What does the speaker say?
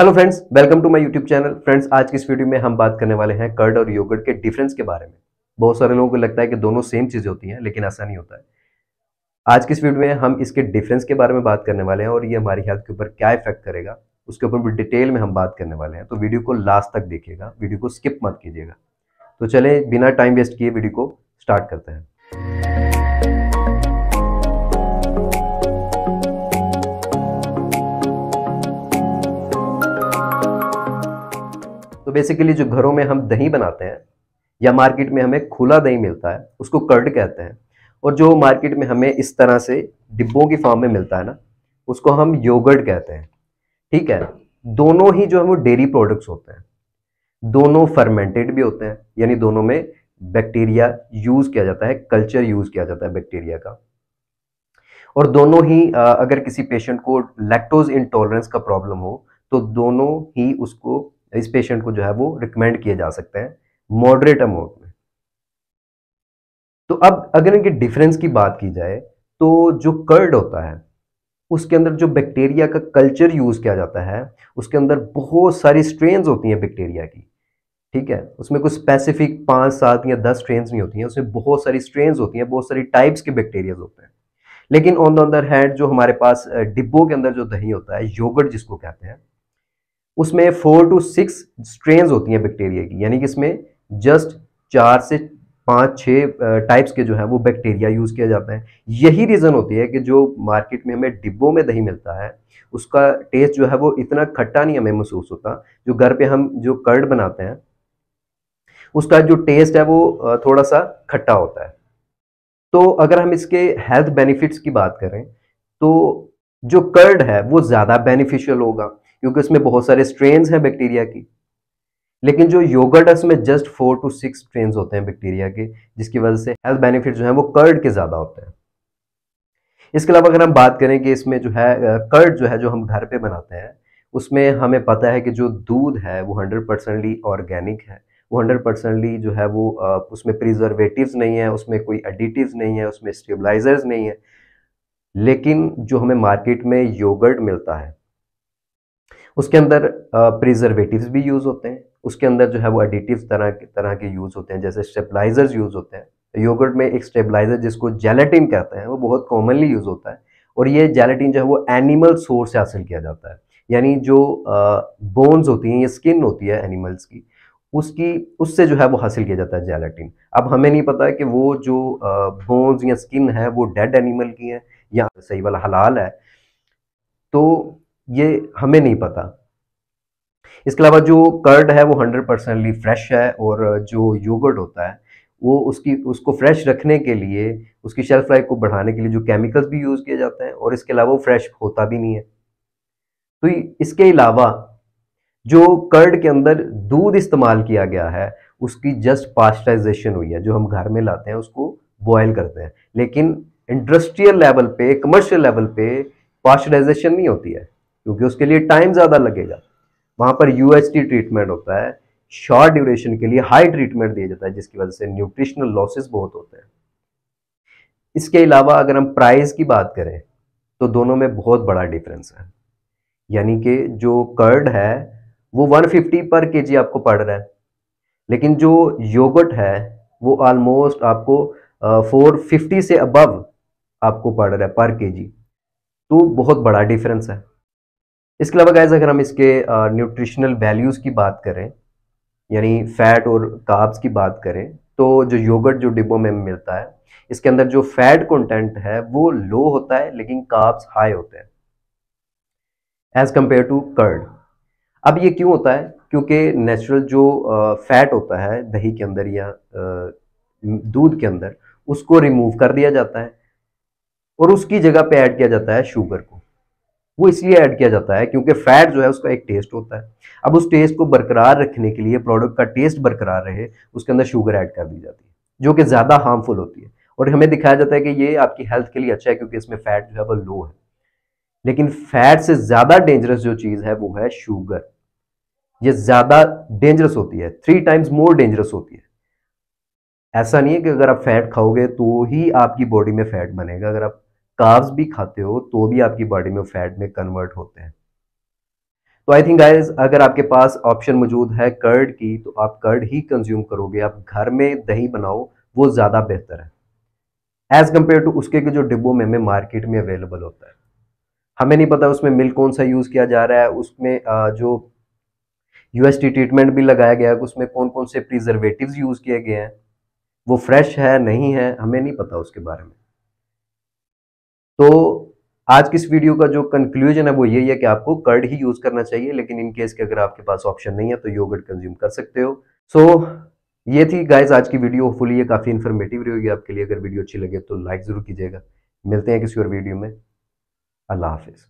Hello friends welcome to my YouTube channel friends आज की इस वीडियो में हम बात करने वाले हैं कर्ड और योगर्ट के डिफरेंस के बारे में। बहुत सारे लोगों को लगता है कि दोनों सेम चीज़ें होती हैं, लेकिन ऐसा नहीं होता है। आज की इस वीडियो में हम इसके डिफरेंस के बारे में बात करने वाले हैं और ये हमारी हेल्थ के ऊपर क्या इफ़ेक्ट करेगा, उसके ऊपर भी डिटेल में हम बात करने वाले हैं। तो वीडियो को लास्ट तक देखिएगा वीडियो को स्किप मत कीजिएगा। तो चले, बिना टाइम वेस्ट किए वीडियो को स्टार्ट करते हैं। तो बेसिकली जो घरों में हम दही बनाते हैं, या मार्केट में हमें खुला दही मिलता है, उसको कर्ड कहते हैं, और जो मार्केट में हमें इस तरह से डिब्बों की फॉर्म में मिलता है ना, उसको हम योगर्ट कहते हैं। ठीक है? दोनों ही जो है वो डेयरी प्रोडक्ट्स होते हैं। दोनों फर्मेंटेड भी होते हैं, यानी दोनों में बैक्टीरिया यूज़ किया जाता है कल्चर यूज़ किया जाता है बैक्टीरिया का। और दोनों ही अगर किसी पेशेंट को लैक्टोज इंटॉलरेंस का प्रॉब्लम हो तो दोनों ही उसको इस पेशेंट को जो है वो रिकमेंड किए जा सकते हैं मॉडरेट अमाउंट में। तो अब अगर इनके डिफरेंस की बात की जाए तो जो कर्ड होता है, उसके अंदर जो बैक्टीरिया का कल्चर यूज़ किया जाता है, उसके अंदर बहुत सारी स्ट्रेन्स होती हैं बैक्टीरिया की, ठीक है? उसमें कुछ स्पेसिफिक पाँच, सात या दस स्ट्रेन नहीं होती हैं, उसमें बहुत सारी स्ट्रेन्स होती हैं, बहुत सारी टाइप्स के बैक्टीरिया होते हैं। लेकिन ऑन द अदर हैंड जो हमारे पास डिब्बों के अंदर जो दही होता है योगर्ट जिसको कहते हैं उसमें फोर टू सिक्स स्ट्रेन होती हैं बैक्टीरिया की, यानी कि इसमें जस्ट चार से पाँच छः टाइप्स के जो है वो बैक्टीरिया यूज़ किया जाता है। यही रीज़न होती है कि जो मार्केट में हमें डिब्बों में दही मिलता है, उसका टेस्ट जो है वो इतना खट्टा नहीं हमें महसूस होता, जो घर पे हम जो कर्ड बनाते हैं, उसका जो टेस्ट है वो थोड़ा सा खट्टा होता है। तो अगर हम इसके हेल्थ बेनिफिट्स की बात करें तो जो कर्ड है वो ज़्यादा बेनिफिशियल होगा। क्योंकि उसमें बहुत सारे स्ट्रेन हैं बैक्टीरिया की। लेकिन जो योगर्ट में just four two six strain होते हैं बैक्टीरिया के, जिसकी वजह से हेल्थ बेनिफिट जो है वो कर्ड के ज़्यादा होते हैं। इसके अलावा अगर हम बात करें कि इसमें जो है कर्ड जो है जो हम घर पे बनाते हैं, उसमें हमें पता है कि जो दूध है वो हंड्रेड परसेंटली ऑर्गेनिक है। वो हंड्रेड परसेंटली जो है वो उसमें प्रिजर्वेटिव्स नहीं है, उसमें कोई एडिटिव्स नहीं है, उसमें स्टेबलाइजर्स नहीं है। लेकिन जो हमें मार्केट में योगर्ट मिलता है उसके अंदर प्रिजर्वेटिव्स भी यूज़ होते हैं। उसके अंदर जो है वो एडिटिव्स तरह के तरह के यूज़ होते हैं, जैसे स्टेबलाइजर्स यूज़ होते हैं। योगर्ट में एक स्टेबलाइजर जिसको जेलेटिन कहते हैं, वो बहुत कॉमनली यूज़ होता है। और ये जेलेटिन जो है वो एनिमल सोर्स से हासिल किया जाता है। यानी जो बोन्स होती हैं, या स्किन होती है एनिमल्स की, उसकी, उससे जो है वो हासिल किया जाता है जेलेटिन अब हमें नहीं पता कि वो जो बोन्स या स्किन है, वो डेड एनिमल की है या सही वाला हलाल है। तो ये हमें नहीं पता। इसके अलावा जो कर्ड है वो हंड्रेड परसेंटली फ्रेश है और जो योगर्ट होता है, वो उसकी, उसको फ्रेश रखने के लिए, उसकी शेल्फ लाइफ को बढ़ाने के लिए जो केमिकल्स भी यूज़ किए जाते हैं और इसके अलावा वो फ्रेश होता भी नहीं है। तो इसके अलावा जो कर्ड के अंदर दूध इस्तेमाल किया गया है, उसकी जस्ट पास्टराइजेशन हुई है, जो हम घर में लाते हैं, उसको बॉयल करते हैं। लेकिन इंडस्ट्रियल लेवल पे कमर्शियल लेवल पे पास्चराइजेशन नहीं होती है। क्योंकि उसके लिए टाइम ज़्यादा लगेगा। वहाँ पर यूएसटी ट्रीटमेंट होता है शॉर्ट ड्यूरेशन के लिए हाई ट्रीटमेंट दिया जाता है, जिसकी वजह से न्यूट्रिशनल लॉसेस बहुत होते हैं। इसके अलावा अगर हम प्राइस की बात करें तो दोनों में बहुत बड़ा डिफरेंस है। यानी कि जो कर्ड है, वो 150 पर केजी आपको पड़ रहा है। लेकिन जो योगर्ट है, वो ऑलमोस्ट आपको फोर फिफ्टी से अबव आपको पड़ रहा है पर केजी तो बहुत बड़ा डिफरेंस है। इसके अलावा गाइज़ अगर हम इसके न्यूट्रिशनल वैल्यूज़ की बात करें, यानी फैट और काब्स की बात करें तो जो योगर्ट जो डिब्बों में मिलता है, इसके अंदर जो फैट कंटेंट है, वो लो होता है, लेकिन काब्स हाई होते हैं एज कंपेयर टू कर्ड अब ये क्यों होता है? क्योंकि नेचुरल जो फैट होता है, दही के अंदर या दूध के अंदर, उसको रिमूव कर दिया जाता है, और उसकी जगह पे ऐड किया जाता है शुगर को। वो इसलिए ऐड किया जाता है क्योंकि फैट जो है उसका एक टेस्ट होता है। अब उस टेस्ट को बरकरार रखने के लिए प्रोडक्ट का टेस्ट बरकरार रहे, उसके अंदर शुगर ऐड कर दी जाती है, जो कि ज़्यादा हार्मफुल होती है। और हमें दिखाया जाता है कि ये आपकी हेल्थ के लिए अच्छा है क्योंकि इसमें फैट जो है वो लो है। लेकिन फैट से ज़्यादा डेंजरस जो चीज़ है वो है शुगर ये ज़्यादा डेंजरस होती है थ्री टाइम्स मोर डेंजरस होती है। ऐसा नहीं है कि अगर आप फैट खाओगे तो ही आपकी बॉडी में फैट बनेगा। अगर आप कार्ब्स भी खाते हो तो भी आपकी बॉडी में फैट में कन्वर्ट होते हैं। तो आई थिंक गाइज़ अगर आपके पास ऑप्शन मौजूद है कर्ड की तो आप कर्ड ही कंज्यूम करोगे। आप घर में दही बनाओ, वो ज़्यादा बेहतर है। एज कंपेयर टू उसके के जो डिब्बों में हमें मार्केट में अवेलेबल होता है। हमें नहीं पता उसमें मिल्क कौन सा यूज़ किया जा रहा है, उसमें जो यूएसटी ट्रीटमेंट भी लगाया गया है, उसमें कौन कौन से प्रिजर्वेटिव्स यूज़ किए गए हैं, वो फ्रेश है, नहीं है, हमें नहीं पता उसके बारे में। तो आज किस वीडियो का जो कंक्लूजन है वो यही है कि आपको कर्ड ही यूज़ करना चाहिए लेकिन इन केस के अगर आपके पास ऑप्शन नहीं है तो योगर्ट कंज्यूम कर सकते हो। सो so, ये थी गाइज़ आज की वीडियो होपफुली ये काफ़ी इन्फॉर्मेटिव रही होगी आपके लिए। अगर वीडियो अच्छी लगे तो लाइक ज़रूर कीजिएगा। मिलते हैं किसी और वीडियो में। अल्लाह हाफिज़।